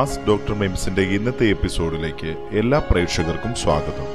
As doctor മെംസിന്റെ ഇന്നത്തെ എപ്പിസോഡിലേക്ക് എല്ലാ പ്രേക്ഷകർക്കും സ്വാഗതം.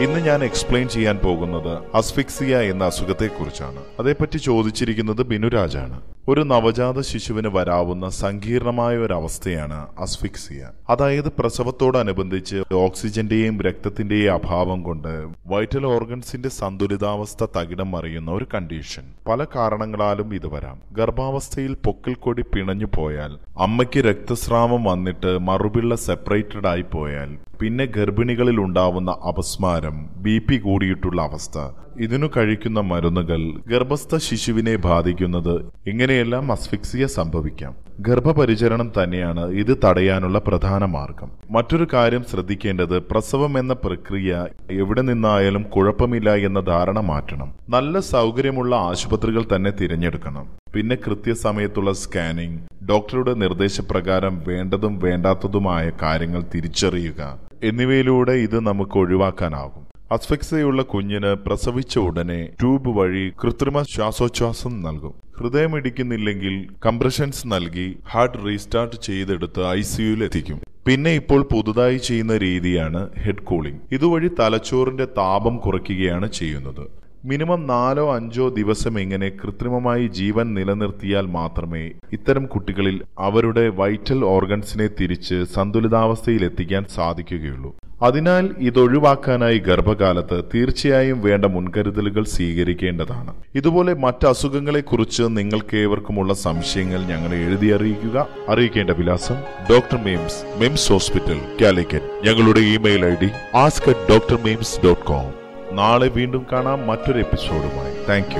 ഇന്ന് ഞാൻ എക്സ്പ്ലെയിൻ ചെയ്യാൻ പോകുന്നത് അസ്ഫിക്സിയ എന്ന അസുഖത്തെക്കുറിച്ചാണ്. അതേപ്പറ്റി ചോദിച്ചിരിക്കുന്നത് ബിനുരാജാണ്. ഒരു നവജാത ശിശുവിന് വരാവുന്ന സങ്കീർണമായ ഒരു അവസ്ഥയാണ് അസ്ഫിക്സിയ. അതായത് പ്രസവത്തോടനുബന്ധിച്ച് ഓക്സിജന്റെയും രക്തത്തിന്റെയും അഭാവം കൊണ്ട് വൈറ്റൽ ഓർഗൻസിന്റെ സന്തുലിതാവസ്ഥ തകിടം മറിയുന്ന ഒരു കണ്ടീഷൻ. പല കാരണങ്ങളാലും ഇത് വരാം. ഗർഭാവസ്ഥയിൽ പൊക്കിൽ കൊടി പിണഞ്ഞു പോയാൽ അമ്മയ്ക്ക് രക്തസ്രാവം വന്നിട്ട് മറുപിള്ള സെപ്പറേറ്റഡ് ആയി പോയാൽ പിന്നെ ഗർഭിണികളിൽ ഉണ്ടാവുന്ന അപസ്മാരം ബി പി കൂടിയിട്ടുള്ള അവസ്ഥ. ഇതിനു കഴിക്കുന്ന മരുന്നുകൾ ഗർഭസ്ഥ ശിശുവിനെ ബാധിക്കുന്നത് ഇങ്ങനെയെല്ലാം അസ്ഫിക്സിയ സംഭവിക്കാം. ഗർഭപരിചരണം തന്നെയാണ് ഇത് തടയാനുള്ള പ്രധാന മാർഗം. മറ്റൊരു കാര്യം ശ്രദ്ധിക്കേണ്ടത് പ്രസവം എന്ന പ്രക്രിയ എവിടെ നിന്നായാലും കുഴപ്പമില്ല എന്ന ധാരണ മാറ്റണം. നല്ല സൗകര്യമുള്ള ആശുപത്രികൾ തന്നെ തിരഞ്ഞെടുക്കണം. പിന്നെ കൃത്യസമയത്തുള്ള സ്കാനിംഗ് ഡോക്ടറുടെ നിർദ്ദേശപ്രകാരം വേണ്ടതും വേണ്ടാത്തതുമായ കാര്യങ്ങൾ തിരിച്ചറിയുക. എന്നിവയിലൂടെ ഇത് നമുക്ക് ഒഴിവാക്കാനാകും. അസ്ഫിക്സയുള്ള കുഞ്ഞിന് പ്രസവിച്ച ഉടനെ ട്യൂബ് വഴി കൃത്രിമ ശ്വാസോച്ഛ്വാസം നൽകും. ഹൃദയം ഇടിക്കുന്നില്ലെങ്കിൽ കംപ്രഷൻസ് നൽകി ഹാർട്ട് റീസ്റ്റാർട്ട് ചെയ്തെടുത്ത് ഐ സിയുയിൽ എത്തിക്കും. പിന്നെ ഇപ്പോൾ പുതുതായി ചെയ്യുന്ന രീതിയാണ് ഹെഡ് കൂളിംഗ്. ഇതുവഴി തലച്ചോറിന്റെ താപം കുറയ്ക്കുകയാണ് ചെയ്യുന്നത്. മിനിമം നാലോ അഞ്ചോ ദിവസം ഇങ്ങനെ കൃത്രിമമായി ജീവൻ നിലനിർത്തിയാൽ മാത്രമേ ഇത്തരം കുട്ടികളിൽ അവരുടെ വൈറ്റൽ ഓർഗൻസിനെ തിരിച്ച് സന്തുലിതാവസ്ഥയിൽ എത്തിക്കാൻ സാധിക്കുകയുള്ളൂ. അതിനാൽ ഇതൊഴിവാക്കാനായി ഗർഭകാലത്ത് തീർച്ചയായും വേണ്ട മുൻകരുതലുകൾ സ്വീകരിക്കേണ്ടതാണ്. ഇതുപോലെ മറ്റ് അസുഖങ്ങളെക്കുറിച്ച് നിങ്ങൾക്ക് ഏവർക്കുമുള്ള സംശയങ്ങൾ ഞങ്ങളെ എഴുതി അറിയിക്കുക. അറിയിക്കേണ്ട വിലാസം ഡോക്ടർ മെയിംസ് മെയിംസ് ഹോസ്പിറ്റൽ കാലിക്കറ്റ്. ഞങ്ങളുടെ email I D ask doctor MIMS dot com. നാളെ വീണ്ടും കാണാം മറ്റൊരു എപ്പിസോഡുമായി. താങ്ക്